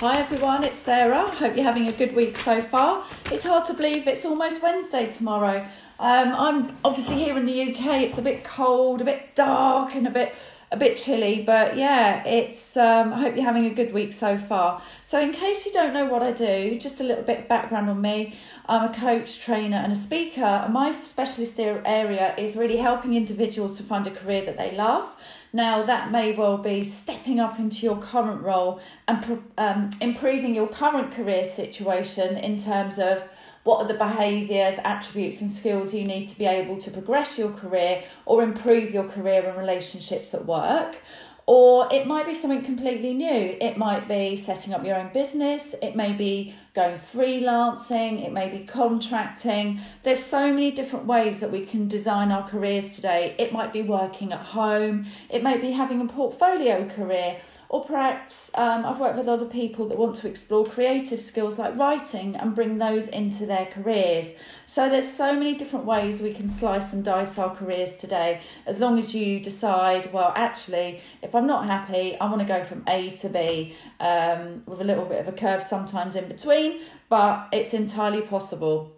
Hi everyone, it's Sarah. Hope you're having a good week so far. It's hard to believe it's almost Wednesday tomorrow. Um, I'm obviously here in the UK. It's a bit cold, a bit dark, and a bit a bit chilly, but yeah, it's. Um, I hope you're having a good week so far. So, in case you don't know what I do, just a little bit of background on me. I'm a coach, trainer, and a speaker. My specialist area is really helping individuals to find a career that they love. Now, that may well be stepping up into your current role and um, improving your current career situation in terms of what are the behaviours, attributes, and skills you need to be able to progress your career or improve your career and relationships at work. Or it might be something completely new. It might be setting up your own business. It may be going freelancing. It may be contracting. There's so many different ways that we can design our careers today. It might be working at home. It might be having a portfolio career. Or perhaps um, I've worked with a lot of people that want to explore creative skills like writing and bring those into their careers. So there's so many different ways we can slice and dice our careers today, as long as you decide, well, actually, if I'm not happy, I want to go from A to B um, with a little bit of a curve sometimes in between, but it's entirely possible.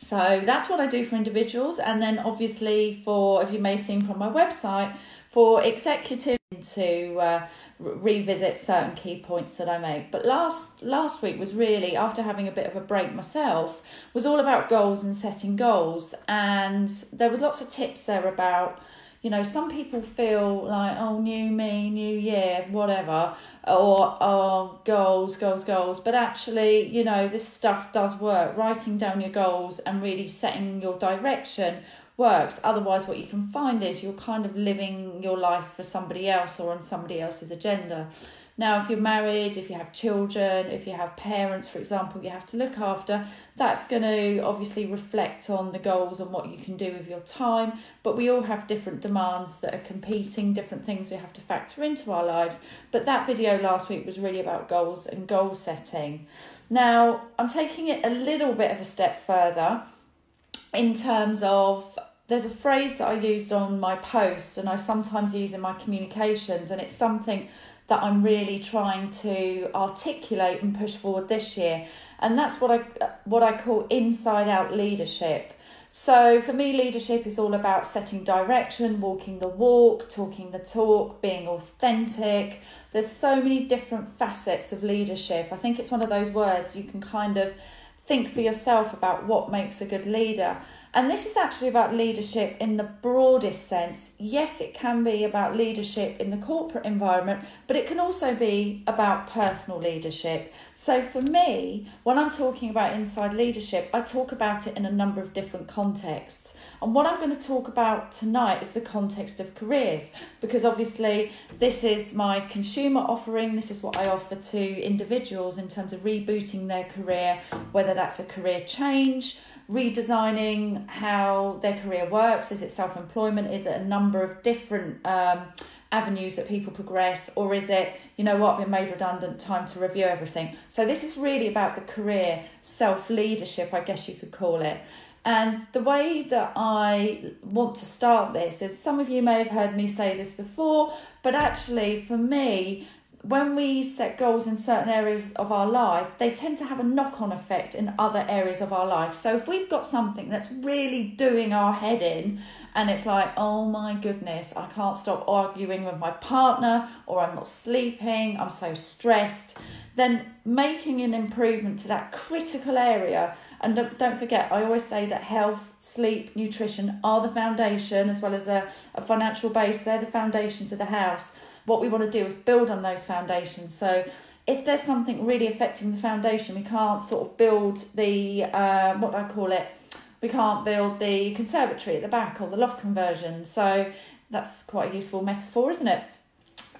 So that's what I do for individuals, and then obviously for, if you may have seen from my website, for executives to uh, revisit certain key points that I make. But last last week was really after having a bit of a break myself was all about goals and setting goals, and there was lots of tips there about. You know, some people feel like, oh, new me, new year, whatever, or oh, goals, goals, goals. But actually, you know, this stuff does work. Writing down your goals and really setting your direction works. Otherwise, what you can find is you're kind of living your life for somebody else or on somebody else's agenda. Now, if you're married, if you have children, if you have parents, for example, you have to look after, that's going to obviously reflect on the goals and what you can do with your time. But we all have different demands that are competing, different things we have to factor into our lives. But that video last week was really about goals and goal setting. Now, I'm taking it a little bit of a step further in terms of there's a phrase that I used on my post and I sometimes use in my communications, and it's something that I'm really trying to articulate and push forward this year. And that's what I what I call inside out leadership. So for me, leadership is all about setting direction, walking the walk, talking the talk, being authentic. There's so many different facets of leadership. I think it's one of those words you can kind of think for yourself about what makes a good leader. And this is actually about leadership in the broadest sense. Yes, it can be about leadership in the corporate environment, but it can also be about personal leadership. So for me, when I'm talking about inside leadership, I talk about it in a number of different contexts. And what I'm going to talk about tonight is the context of careers, because obviously this is my consumer offering, this is what I offer to individuals in terms of rebooting their career, whether that's a career change redesigning how their career works? Is it self employment? Is it a number of different um, avenues that people progress? Or is it, you know what, been made redundant, time to review everything? So, this is really about the career self leadership, I guess you could call it. And the way that I want to start this is some of you may have heard me say this before, but actually, for me, when we set goals in certain areas of our life, they tend to have a knock on effect in other areas of our life. So if we've got something that's really doing our head in, and it's like, oh my goodness, I can't stop arguing with my partner, or I'm not sleeping, I'm so stressed, then making an improvement to that critical area. And don't forget, I always say that health, sleep, nutrition are the foundation, as well as a, a financial base, they're the foundations of the house what we want to do is build on those foundations. So if there's something really affecting the foundation, we can't sort of build the um, what do I call it? We can't build the conservatory at the back or the loft conversion. So that's quite a useful metaphor, isn't it?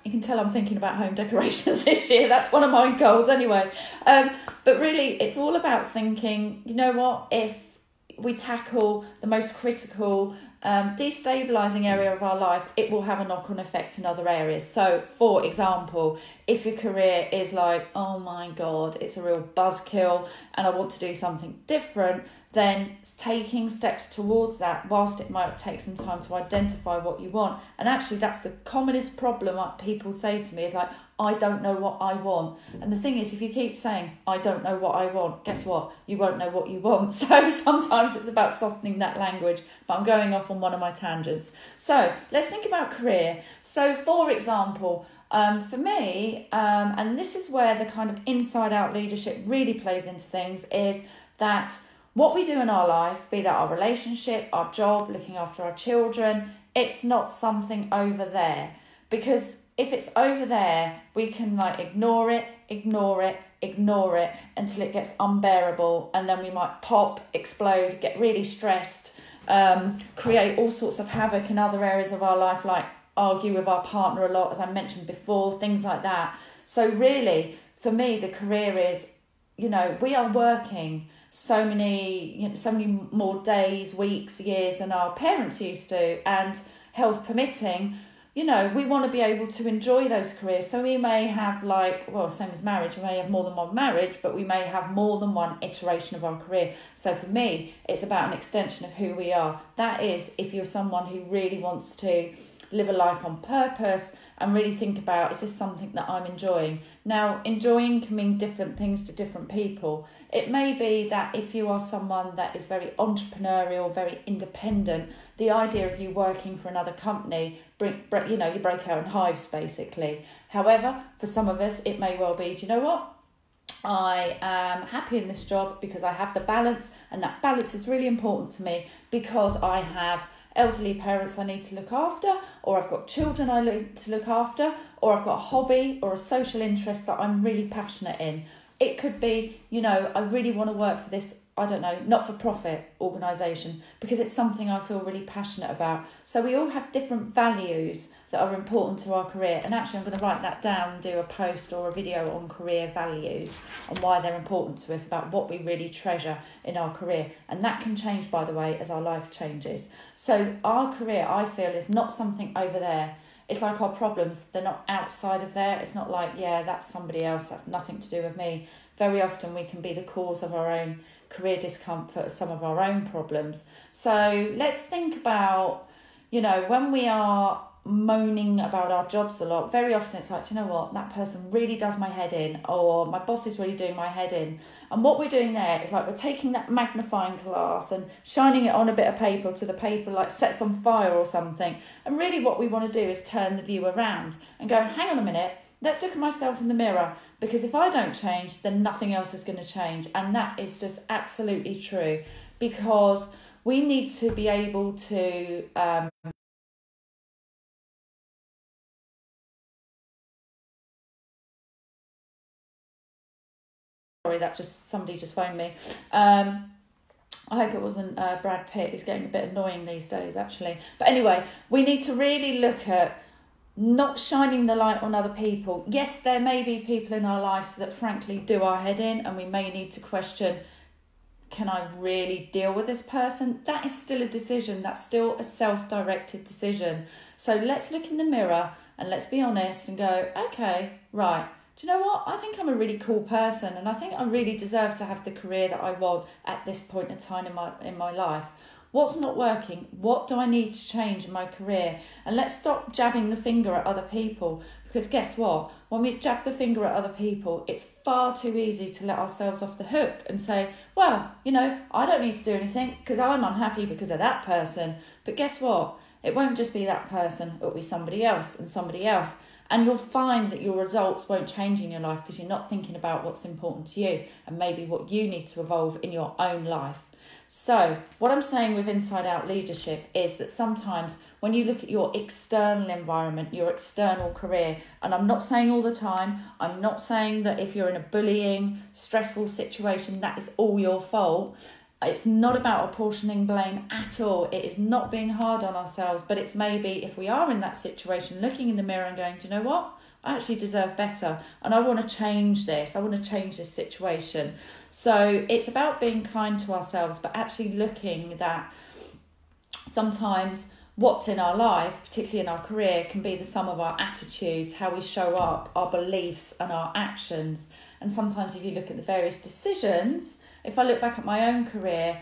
You can tell I'm thinking about home decorations this year. That's one of my goals anyway. Um, but really, it's all about thinking. You know what? If we tackle the most critical um, destabilizing area of our life, it will have a knock on effect in other areas. So, for example, if your career is like, oh my god, it's a real buzzkill and I want to do something different, then taking steps towards that, whilst it might take some time to identify what you want. And actually, that's the commonest problem people say to me is like, I don't know what I want. And the thing is, if you keep saying, I don't know what I want, guess what? You won't know what you want. So sometimes it's about softening that language, but I'm going off on one of my tangents. So let's think about career. So, for example, um, for me, um, and this is where the kind of inside out leadership really plays into things, is that what we do in our life, be that our relationship, our job, looking after our children, it's not something over there. Because if it's over there, we can like ignore it, ignore it, ignore it until it gets unbearable, and then we might pop, explode, get really stressed, um, create all sorts of havoc in other areas of our life, like argue with our partner a lot, as I mentioned before, things like that. So, really, for me, the career is, you know, we are working so many you know, so many more days weeks years than our parents used to and health permitting you know we want to be able to enjoy those careers. So we may have like well same as marriage we may have more than one marriage but we may have more than one iteration of our career. So for me it's about an extension of who we are. That is if you're someone who really wants to live a life on purpose and really think about is this something that I'm enjoying? Now, enjoying can mean different things to different people. It may be that if you are someone that is very entrepreneurial, very independent, the idea of you working for another company, bring, you know, you break out in hives basically. However, for some of us, it may well be, do you know what? I am happy in this job because I have the balance, and that balance is really important to me because I have elderly parents I need to look after, or I've got children I need to look after, or I've got a hobby or a social interest that I'm really passionate in. It could be, you know, I really want to work for this I don't know, not for profit organisation because it's something I feel really passionate about. So we all have different values that are important to our career. And actually, I'm going to write that down and do a post or a video on career values and why they're important to us, about what we really treasure in our career. And that can change, by the way, as our life changes. So our career, I feel, is not something over there it's like our problems they're not outside of there it's not like yeah that's somebody else that's nothing to do with me very often we can be the cause of our own career discomfort, some of our own problems. So let's think about, you know, when we are moaning about our jobs a lot, very often it's like, you know what, that person really does my head in, or my boss is really doing my head in. And what we're doing there is like we're taking that magnifying glass and shining it on a bit of paper to the paper like sets on fire or something. And really what we want to do is turn the view around and go, hang on a minute, let's look at myself in the mirror because if I don't change, then nothing else is going to change. And that is just absolutely true because we need to be able to. Um, sorry, that just somebody just phoned me. Um, I hope it wasn't uh, Brad Pitt. He's getting a bit annoying these days, actually. But anyway, we need to really look at not shining the light on other people. Yes, there may be people in our life that frankly do our head in, and we may need to question can I really deal with this person? That is still a decision, that's still a self directed decision. So let's look in the mirror and let's be honest and go, okay, right. Do you know what? I think I'm a really cool person and I think I really deserve to have the career that I want at this point in time in my in my life. What's not working? What do I need to change in my career? And let's stop jabbing the finger at other people because guess what? When we jab the finger at other people, it's far too easy to let ourselves off the hook and say, well, you know, I don't need to do anything because I'm unhappy because of that person. But guess what? It won't just be that person, it'll be somebody else and somebody else. And you'll find that your results won't change in your life because you're not thinking about what's important to you and maybe what you need to evolve in your own life. So, what I'm saying with inside out leadership is that sometimes when you look at your external environment, your external career, and I'm not saying all the time, I'm not saying that if you're in a bullying, stressful situation, that is all your fault. It's not about apportioning blame at all. It is not being hard on ourselves, but it's maybe if we are in that situation, looking in the mirror and going, Do you know what? I actually deserve better and I want to change this. I want to change this situation. So it's about being kind to ourselves, but actually looking that sometimes what's in our life, particularly in our career, can be the sum of our attitudes, how we show up, our beliefs, and our actions. And sometimes, if you look at the various decisions, if I look back at my own career,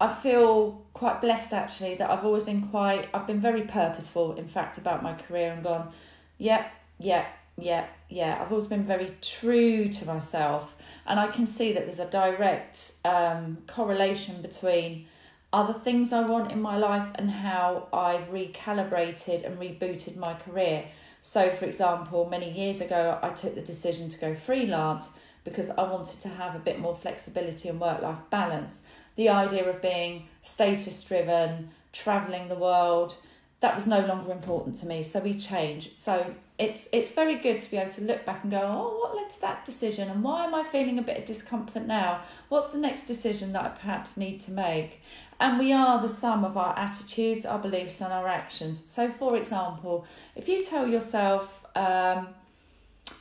I feel quite blessed actually that I've always been quite, I've been very purposeful, in fact, about my career and gone, yeah, yeah, yeah, yeah. I've always been very true to myself. And I can see that there's a direct um, correlation between other things I want in my life and how I've recalibrated and rebooted my career. So, for example, many years ago, I took the decision to go freelance because I wanted to have a bit more flexibility and work life balance. The idea of being status driven, traveling the world, that was no longer important to me. So we changed. So it's it's very good to be able to look back and go, oh, what led to that decision, and why am I feeling a bit of discomfort now? What's the next decision that I perhaps need to make? And we are the sum of our attitudes, our beliefs, and our actions. So, for example, if you tell yourself, um,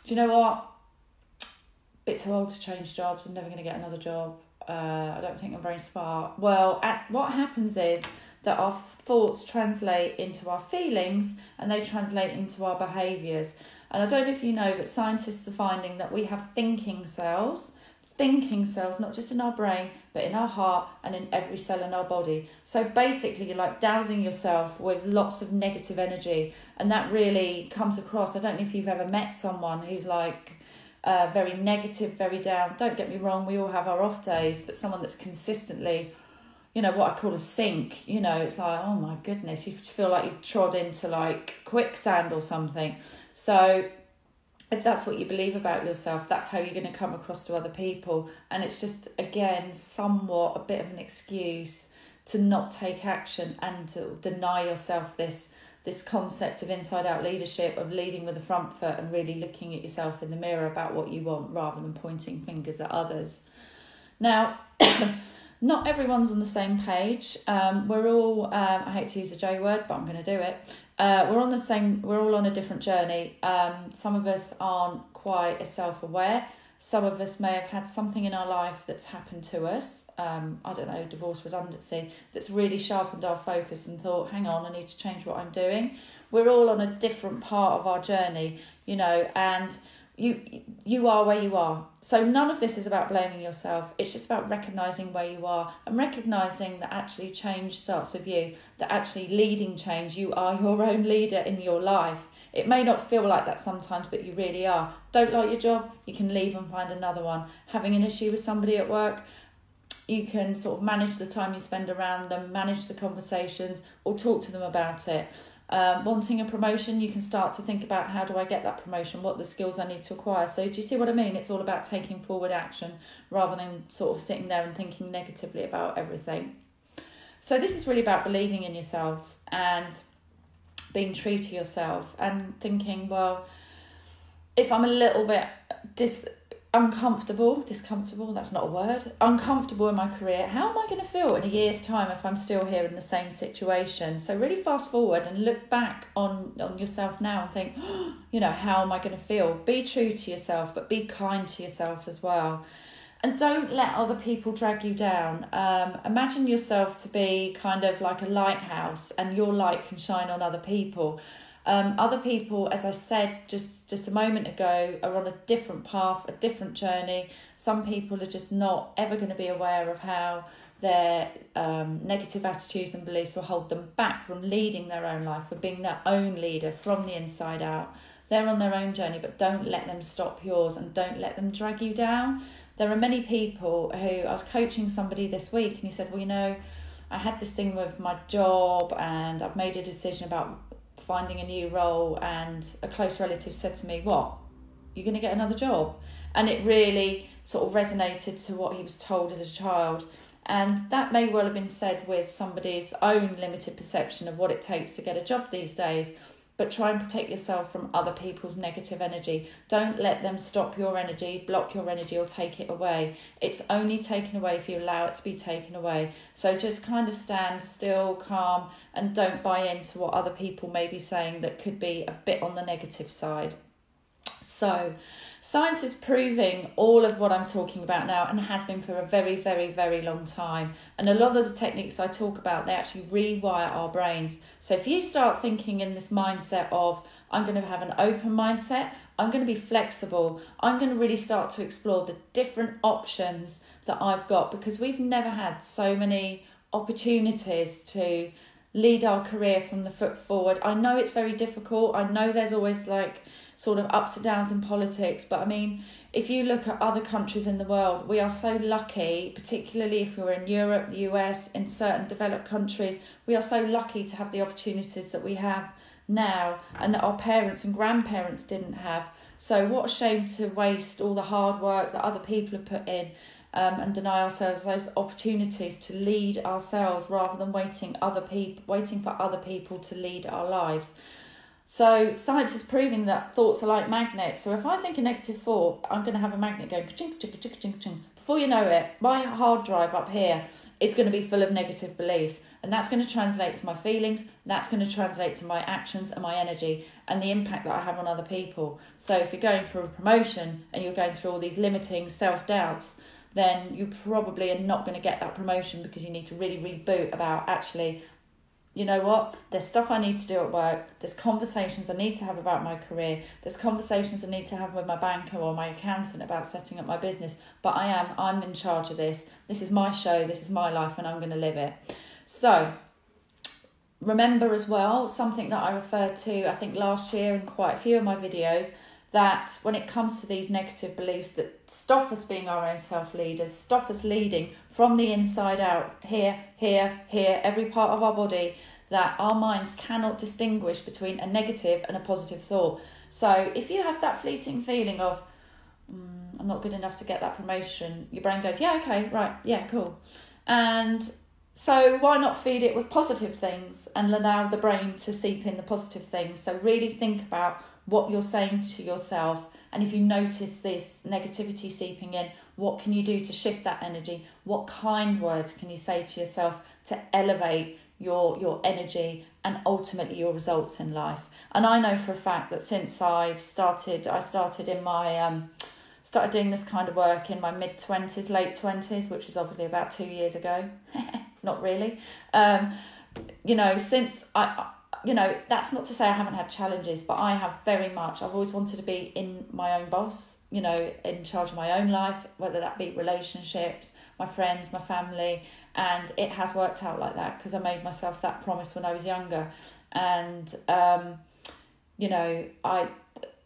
do you know what? Bit too old to change jobs. I'm never going to get another job. Uh, I don't think I'm very smart. Well, at, what happens is that our thoughts translate into our feelings and they translate into our behaviours. And I don't know if you know, but scientists are finding that we have thinking cells, thinking cells, not just in our brain, but in our heart and in every cell in our body. So basically, you're like dousing yourself with lots of negative energy, and that really comes across. I don't know if you've ever met someone who's like, uh, very negative, very down. Don't get me wrong, we all have our off days, but someone that's consistently you know what I call a sink. You know, it's like oh my goodness, you feel like you've trod into like quicksand or something. So if that's what you believe about yourself, that's how you're going to come across to other people, and it's just again somewhat a bit of an excuse to not take action and to deny yourself this this concept of inside out leadership of leading with the front foot and really looking at yourself in the mirror about what you want rather than pointing fingers at others now not everyone's on the same page. Um, we're all, um, I hate to use the J word, but I'm going to do it. Uh, we're on the same, we're all on a different journey. Um, some of us aren't quite as self aware. Some of us may have had something in our life that's happened to us, um, I don't know, divorce, redundancy, that's really sharpened our focus and thought, hang on, I need to change what I'm doing. We're all on a different part of our journey, you know, and you you are where you are. So none of this is about blaming yourself. It's just about recognizing where you are and recognizing that actually change starts with you that actually leading change you are your own leader in your life it may not feel like that sometimes but you really are don't like your job you can leave and find another one having an issue with somebody at work you can sort of manage the time you spend around them manage the conversations or talk to them about it um, wanting a promotion, you can start to think about how do I get that promotion, what the skills I need to acquire. So, do you see what I mean? It's all about taking forward action rather than sort of sitting there and thinking negatively about everything. So, this is really about believing in yourself and being true to yourself and thinking, well, if I'm a little bit dis uncomfortable, discomfortable, that's not a word, uncomfortable in my career, how am I going to feel in a year's time if I'm still here in the same situation? So really fast forward and look back on, on yourself now and think, oh, you know, how am I going to feel? Be true to yourself, but be kind to yourself as well. And don't let other people drag you down. Um, imagine yourself to be kind of like a lighthouse and your light can shine on other people. Um, other people, as I said just just a moment ago, are on a different path, a different journey. Some people are just not ever going to be aware of how their um, negative attitudes and beliefs will hold them back from leading their own life, from being their own leader from the inside out. They're on their own journey, but don't let them stop yours and don't let them drag you down. There are many people who I was coaching somebody this week, and he said, Well, you know, I had this thing with my job, and I've made a decision about finding a new role, and a close relative said to me, What? You're going to get another job? And it really sort of resonated to what he was told as a child. And that may well have been said with somebody's own limited perception of what it takes to get a job these days but try and protect yourself from other people's negative energy. Don't let them stop your energy, block your energy, or take it away. It's only taken away if you allow it to be taken away. So just kind of stand still, calm, and don't buy into what other people may be saying that could be a bit on the negative side. So, Science is proving all of what I'm talking about now and has been for a very, very, very long time. And a lot of the techniques I talk about, they actually rewire our brains. So if you start thinking in this mindset of, I'm going to have an open mindset, I'm going to be flexible, I'm going to really start to explore the different options that I've got because we've never had so many opportunities to lead our career from the foot forward. I know it's very difficult. I know there's always like sort of ups and downs in politics, but I mean, if you look at other countries in the world, we are so lucky, particularly if we're in Europe, the US, in certain developed countries, we are so lucky to have the opportunities that we have now and that our parents and grandparents didn't have. So, what a shame to waste all the hard work that other people have put in um, and deny ourselves those opportunities to lead ourselves rather than waiting other people waiting for other people to lead our lives. So science is proving that thoughts are like magnets. So if I think a negative thought, I'm going to have a magnet going ching ching ching ching ching. Before you know it, my hard drive up here is going to be full of negative beliefs, and that's going to translate to my feelings. That's going to translate to my actions and my energy and the impact that I have on other people. So if you're going for a promotion and you're going through all these limiting self doubts, then you probably are not going to get that promotion because you need to really reboot about actually you know what? There's stuff i need to do at work. There's conversations i need to have about my career. There's conversations i need to have with my banker or my accountant about setting up my business. But i am i'm in charge of this. This is my show. This is my life and i'm going to live it. So remember as well something that i referred to i think last year in quite a few of my videos that when it comes to these negative beliefs that stop us being our own self leaders, stop us leading from the inside out, here, here, here, every part of our body, that our minds cannot distinguish between a negative and a positive thought. So if you have that fleeting feeling of, mm, I'm not good enough to get that promotion, your brain goes, yeah, okay, right, yeah, cool. And so why not feed it with positive things and allow the brain to seep in the positive things? So really think about what you're saying to yourself. And if you notice this negativity seeping in, what can you do to shift that energy? What kind words can you say to yourself to elevate your your energy and ultimately your results in life? And I know for a fact that since I've started, I started in my um, started doing this kind of work in my mid twenties, late twenties, which was obviously about two years ago. Not really. Um, you know, since I you know, that's not to say I haven't had challenges, but I have very much. I've always wanted to be in my own boss, you know, in charge of my own life, whether that be relationships, my friends, my family. And it has worked out like that because I made myself that promise when I was younger. And, um, you know, I,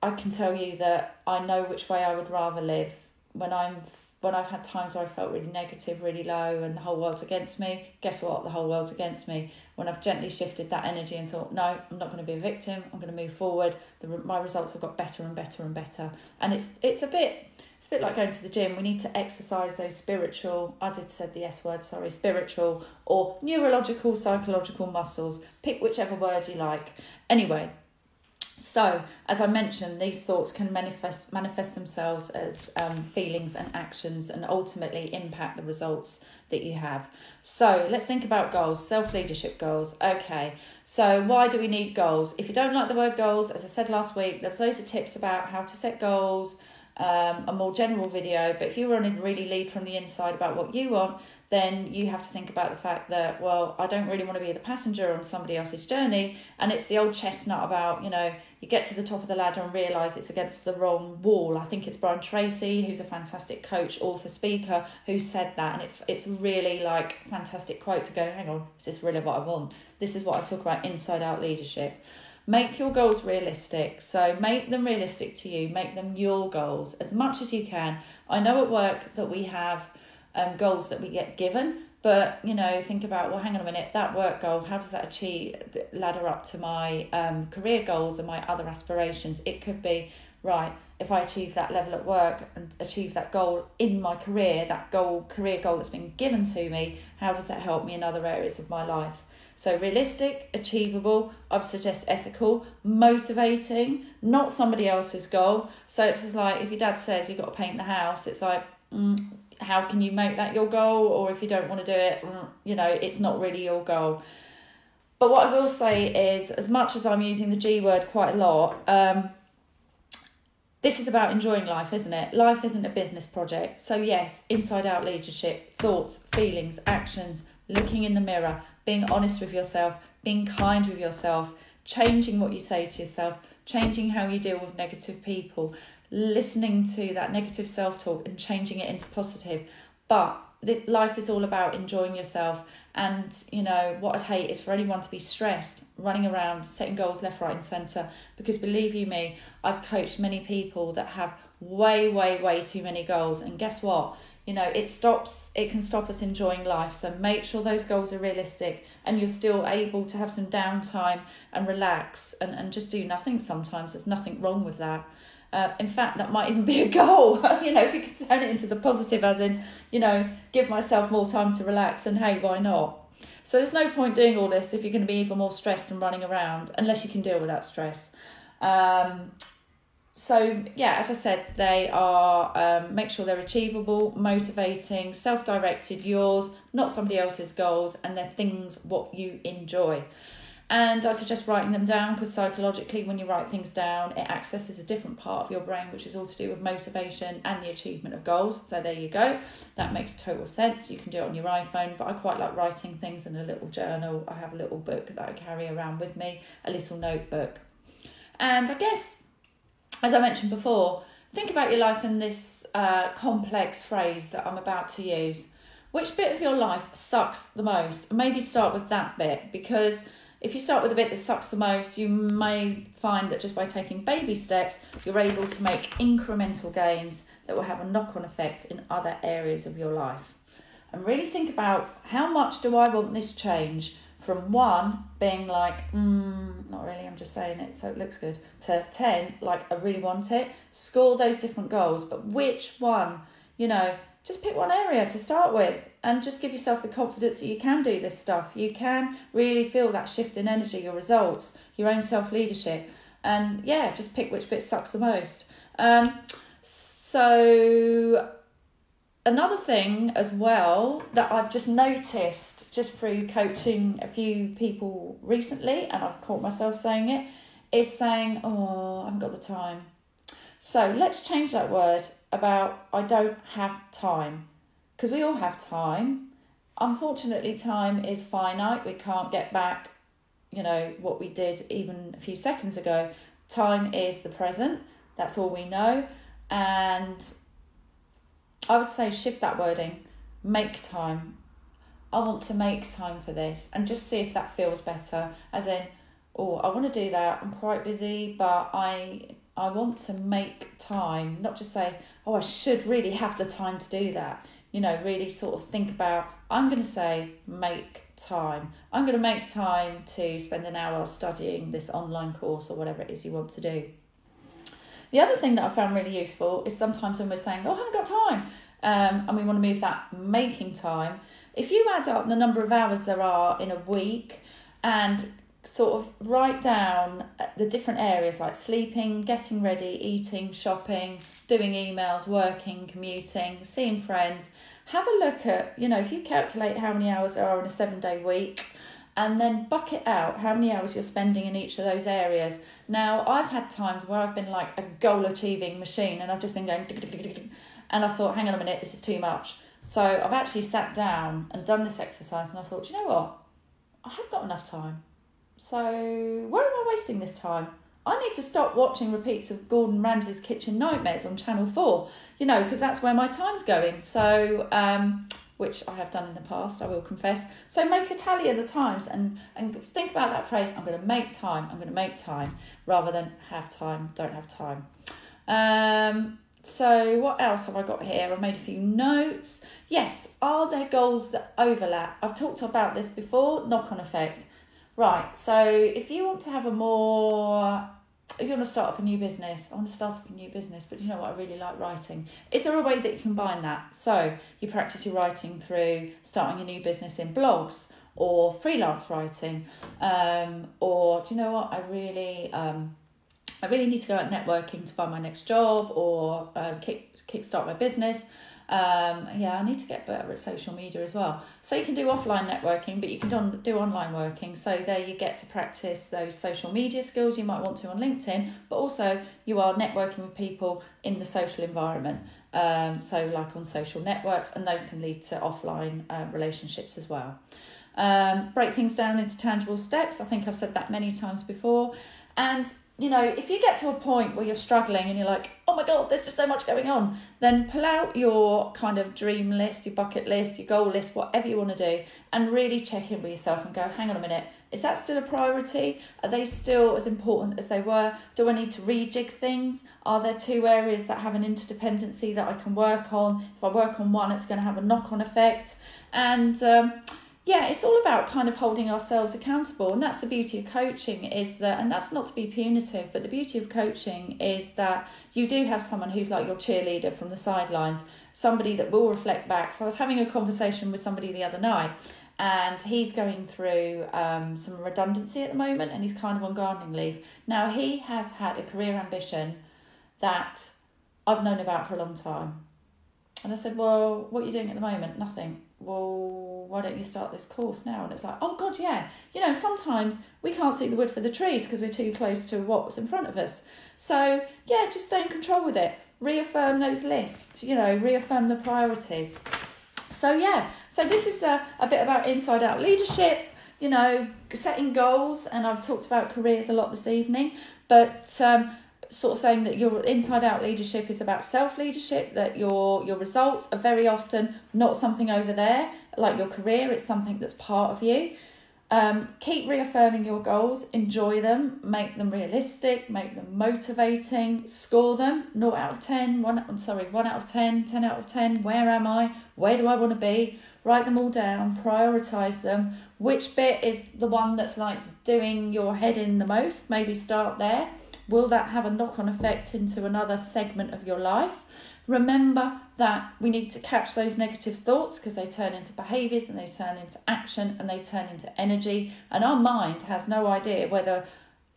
I can tell you that I know which way I would rather live when I'm when I've had times where I felt really negative, really low, and the whole world's against me, guess what? The whole world's against me. When I've gently shifted that energy and thought, no, I'm not going to be a victim. I'm going to move forward. The, my results have got better and better and better. And it's it's a bit it's a bit like going to the gym. We need to exercise those spiritual. I did said the S word. Sorry, spiritual or neurological, psychological muscles. Pick whichever word you like. Anyway, so, as I mentioned, these thoughts can manifest manifest themselves as um, feelings and actions, and ultimately impact the results that you have. So, let's think about goals, self leadership goals. Okay, so why do we need goals? If you don't like the word goals, as I said last week, there's loads of tips about how to set goals. Um, a more general video, but if you want to really lead from the inside about what you want, then you have to think about the fact that, well, I don't really want to be the passenger on somebody else's journey. And it's the old chestnut about, you know, you get to the top of the ladder and realise it's against the wrong wall. I think it's Brian Tracy, who's a fantastic coach, author, speaker, who said that. And it's it's really like fantastic quote to go, hang on, is this really what I want? This is what I talk about inside out leadership. Make your goals realistic. So make them realistic to you. Make them your goals as much as you can. I know at work that we have um, goals that we get given. But you know, think about well, hang on a minute. That work goal, how does that achieve ladder up to my um, career goals and my other aspirations? It could be right if I achieve that level at work and achieve that goal in my career, that goal career goal that's been given to me. How does that help me in other areas of my life? So realistic, achievable, I'd suggest ethical, motivating, not somebody else's goal. So it's just like if your dad says you've got to paint the house, it's like mm, how can you make that your goal? Or if you don't want to do it mm, you know it's not really your goal. But what i will say is as much as i'm using the g word quite a lot um, this is about enjoying life isn't it? Life isn't a business project. So yes inside out leadership thoughts feelings actions looking in the mirror being honest with yourself being kind with yourself changing what you say to yourself changing how you deal with negative people listening to that negative self talk and changing it into positive. But this life is all about enjoying yourself. And you know what I'd hate is for anyone to be stressed, running around, setting goals left, right, and centre. Because believe you me, I've coached many people that have way, way, way too many goals. And guess what? You know, it stops. It can stop us enjoying life. So make sure those goals are realistic, and you're still able to have some downtime and relax, and and just do nothing. Sometimes there's nothing wrong with that. Uh, in fact, that might even be a goal. you know, if you can turn it into the positive, as in, you know, give myself more time to relax, and hey, why not? So there's no point doing all this if you're going to be even more stressed and running around, unless you can deal with that stress. Um, so yeah, as I said, they are um, make sure they're achievable, motivating, self-directed, yours, not somebody else's goals, and they're things what you enjoy. And I suggest writing them down because psychologically, when you write things down, it accesses a different part of your brain, which is all to do with motivation and the achievement of goals. So there you go. That makes total sense. You can do it on your iPhone, but I quite like writing things in a little journal. I have a little book that I carry around with me, a little notebook. And I guess, as I mentioned before, think about your life in this uh, complex phrase that I'm about to use. Which bit of your life sucks the most? Maybe start with that bit because if you start with the bit that sucks the most, you may find that just by taking baby steps, you're able to make incremental gains that will have a knock on effect in other areas of your life. And really think about how much do I want this change from one being like, mm, not really, I'm just saying it so it looks good, to 10, like I really want it. Score those different goals, but which one, you know, just pick one area to start with and just give yourself the confidence that you can do this stuff. You can really feel that shift in energy, your results, your own self leadership. And yeah, just pick which bit sucks the most. Um, so, another thing as well that I've just noticed just through coaching a few people recently, and I've caught myself saying it, is saying, Oh, I haven't got the time. So, let's change that word about I don't have time because we all have time. Unfortunately, time is finite. We can't get back, you know, what we did even a few seconds ago. Time is the present. That's all we know. And I would say shift that wording. Make time. I want to make time for this and just see if that feels better. As in, oh, I want to do that. I'm quite busy, but I I want to make time. Not just say, oh, I should really have the time to do that. You know, really sort of think about, I'm going to say, make time. I'm going to make time to spend an hour studying this online course or whatever it is you want to do. The other thing that I found really useful is sometimes when we're saying, oh, I haven't got time, um, and we want to move that making time, if you add up the number of hours there are in a week and sort of write down the different areas like sleeping, getting ready, eating, shopping, doing emails, working, commuting, seeing friends. Have a look at, you know, if you calculate how many hours there are in a seven day week and then bucket out how many hours you're spending in each of those areas. Now, I've had times where I've been like a goal achieving machine and I've just been going and I thought, hang on a minute, this is too much. So I've actually sat down and done this exercise and I thought, you know what? I have got enough time so, where am I wasting this time? I need to stop watching repeats of Gordon Ramsay's Kitchen Nightmares on Channel 4, you know, because that's where my time's going. So, um, which I have done in the past, I will confess. So, make a tally of the times and, and think about that phrase I'm going to make time, I'm going to make time, rather than have time, don't have time. Um, so, what else have I got here? I've made a few notes. Yes, are there goals that overlap? I've talked about this before knock on effect. Right, so if you want to have a more, if you want to start up a new business, I want to start up a new business, but you know what, I really like writing. Is there a way that you combine that? So you practice your writing through starting a new business in blogs or freelance writing, um, or do you know what, I really, um, I really need to go out networking to find my next job or uh, kick kickstart my business. Um, yeah, I need to get better at social media as well. So you can do offline networking, but you can do, online working. So there you get to practice those social media skills you might want to on LinkedIn, but also you are networking with people in the social environment. Um, so like on social networks, and those can lead to offline uh, relationships as well. Um, break things down into tangible steps. I think I've said that many times before. And you know, if you get to a point where you're struggling and you're like, oh my God, there's just so much going on, then pull out your kind of dream list, your bucket list, your goal list, whatever you want to do, and really check in with yourself and go, hang on a minute, is that still a priority? Are they still as important as they were? Do I need to rejig things? Are there two areas that have an interdependency that I can work on? If I work on one, it's going to have a knock on effect. And, um, yeah, it's all about kind of holding ourselves accountable, and that's the beauty of coaching. Is that, and that's not to be punitive, but the beauty of coaching is that you do have someone who's like your cheerleader from the sidelines, somebody that will reflect back. So I was having a conversation with somebody the other night, and he's going through um, some redundancy at the moment, and he's kind of on gardening leave. Now he has had a career ambition that I've known about for a long time, and I said, "Well, what are you doing at the moment? Nothing." well, why don't you start this course now? And it's like, oh God, yeah. You know, sometimes we can't see the wood for the trees because we're too close to what's in front of us. So, yeah, just stay in control with it. Reaffirm those lists, you know, reaffirm the priorities. So, yeah, so this is a, a bit about inside out leadership, you know, setting goals. And I've talked about careers a lot this evening. But, um, sort of saying that your inside out leadership is about self leadership that your your results are very often not something over there like your career it's something that's part of you. Um, keep reaffirming your goals enjoy them make them realistic make them motivating score them 0 out of 10 one i'm sorry 1 out of 10 10 out of 10 where am i where do i want to be? Write them all down prioritize them. Which bit is the one that's like doing your head in the most? Maybe start there Will that have a knock on effect into another segment of your life? Remember that we need to catch those negative thoughts because they turn into behaviors and they turn into action and they turn into energy. And our mind has no idea whether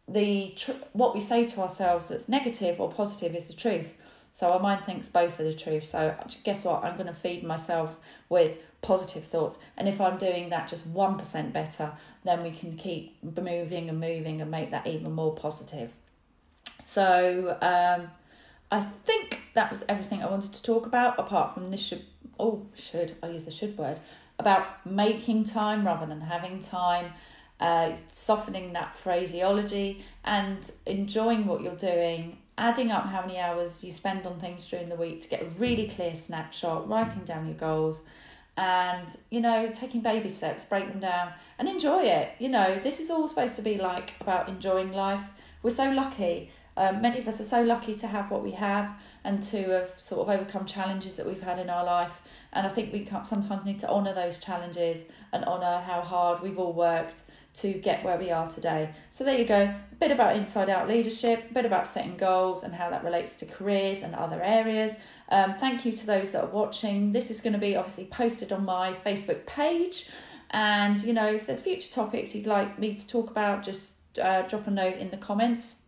the tr- what we say to ourselves that's negative or positive is the truth. So our mind thinks both are the truth. So guess what? I'm going to feed myself with positive thoughts. And if I'm doing that just 1% better, then we can keep moving and moving and make that even more positive. So um, I think that was everything I wanted to talk about, apart from this should, oh, should, I use a should word, about making time rather than having time, uh, softening that phraseology and enjoying what you're doing, adding up how many hours you spend on things during the week to get a really clear snapshot, writing down your goals and you know taking baby steps break them down and enjoy it. You know this is all supposed to be like about enjoying life. We're so lucky um, many of us are so lucky to have what we have and to have sort of overcome challenges that we've had in our life. And I think we sometimes need to honour those challenges and honour how hard we've all worked to get where we are today. So there you go, a bit about inside out leadership, a bit about setting goals and how that relates to careers and other areas. Um, thank you to those that are watching. This is going to be obviously posted on my Facebook page. And you know, if there's future topics you'd like me to talk about, just uh, drop a note in the comments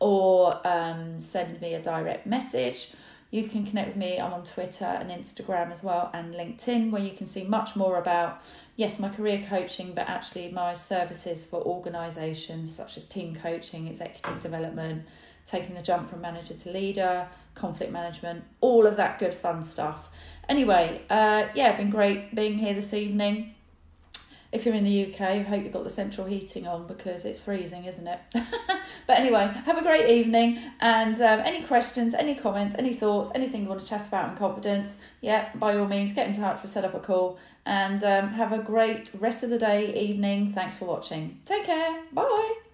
or um, send me a direct message. You can connect with me. I'm on Twitter and Instagram as well, and LinkedIn, where you can see much more about, yes, my career coaching, but actually my services for organisations such as team coaching, executive development, taking the jump from manager to leader, conflict management, all of that good fun stuff. Anyway, uh, yeah, been great being here this evening if you're in the UK, I hope you've got the central heating on because it's freezing, isn't it? but anyway, have a great evening and um, any questions, any comments, any thoughts, anything you want to chat about in confidence, yeah, by all means, get in touch, we'll set up a call and um, have a great rest of the day, evening. Thanks for watching. Take care. Bye.